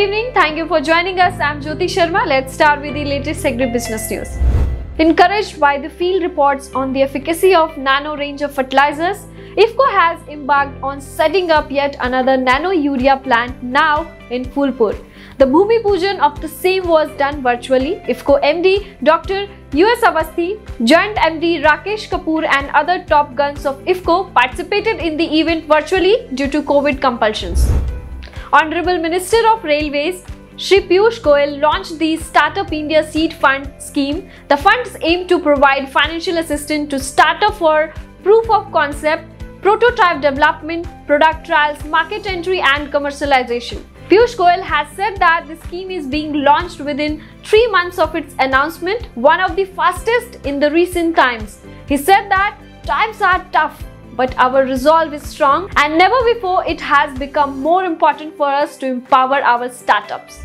evening. Thank you for joining us. I'm Jyoti Sharma. Let's start with the latest agribusiness news. Encouraged by the field reports on the efficacy of nano range of fertilizers, IFFCO has embarked on setting up yet another nano urea plant now in Phulpur. The Bhumi Pujan of the same was done virtually. IFFCO MD Dr. US Awasthi, Joint MD Rakesh Kapoor and other top guns of IFFCO participated in the event virtually due to COVID compulsions. Honorable Minister of Railways Shri Piyush Goyal launched the Startup India Seed Fund scheme. The funds aim to provide financial assistance to startup for proof of concept, prototype development, product trials, market entry and commercialization. Piyush Goyal has said that the scheme is being launched within 3 months of its announcement, one of the fastest in the recent times. He said that times are tough but our resolve is strong and never before it has become more important for us to empower our startups.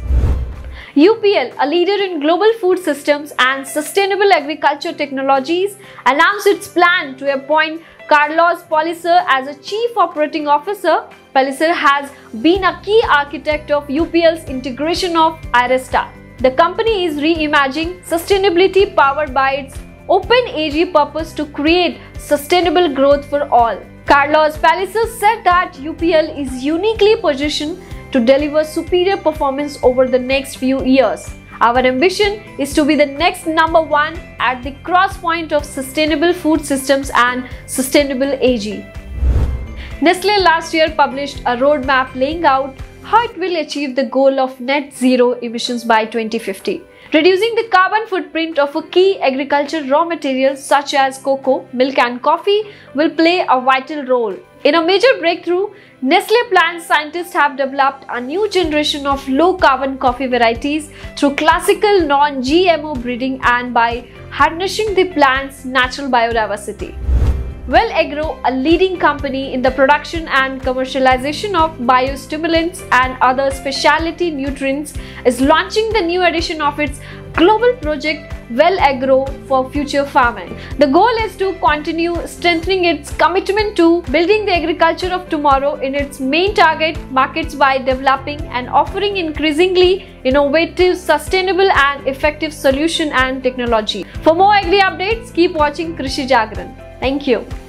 UPL, a leader in global food systems and sustainable agriculture technologies, announced its plan to appoint Carlos Pellicer as a Chief Operating Officer. Pellicer has been a key architect of UPL's integration of Arysta. The company is reimagining sustainability powered by its OpenAg purpose to create sustainable growth for all. Carlos Pellicer said that UPL is uniquely positioned to deliver superior performance over the next few years. Our ambition is to be the next number one at the cross point of sustainable food systems and sustainable AG. Nestle last year published a roadmap laying out how it will achieve the goal of net zero emissions by 2050. Reducing the carbon footprint of a key agriculture raw materials such as cocoa, milk and coffee will play a vital role. In a major breakthrough, Nestle plant scientists have developed a new generation of low carbon coffee varieties through classical non-GMO breeding and by harnessing the plant's natural biodiversity. Valagro, a leading company in the production and commercialization of biostimulants and other specialty nutrients, is launching the new edition of its global project Valagro for future farming. The goal is to continue strengthening its commitment to building the agriculture of tomorrow in its main target markets by developing and offering increasingly innovative, sustainable and effective solution and technology. For more agri updates, keep watching Krishi Jagran. Thank you.